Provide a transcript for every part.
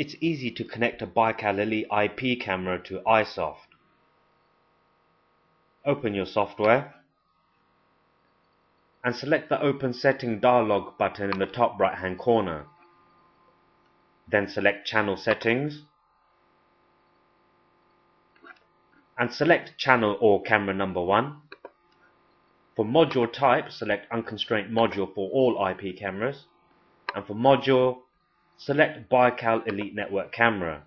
It's easy to connect a BiKal Elite IP camera to EyeSoft. Open your software and select the Open Setting dialog button in the top right hand corner. Then select Channel Settings and select channel or camera number 1. For module type, select unconstrained module for all IP cameras and for module select BiKal Elite Network camera.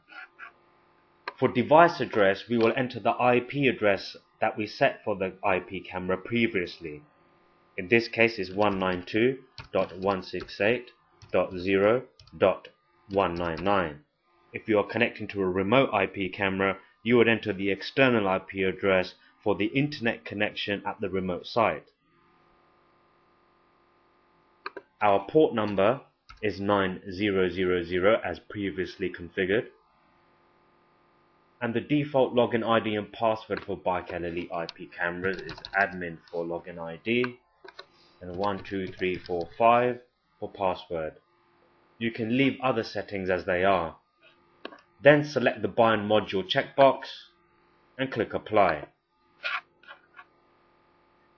For device address, we will enter the IP address that we set for the IP camera previously. In this case is 192.168.0.199. If you are connecting to a remote IP camera, you would enter the external IP address for the internet connection at the remote site. Our port number is 9000 as previously configured. And the default login ID and password for BiKal Elite IP cameras is admin for login ID and 12345 for password. You can leave other settings as they are. Then select the bind module checkbox and click apply.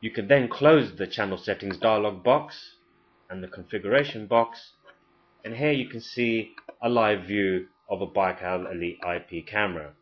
You can then close the channel settings dialog box and the configuration box and here you can see a live view of a BiKal Elite IP camera.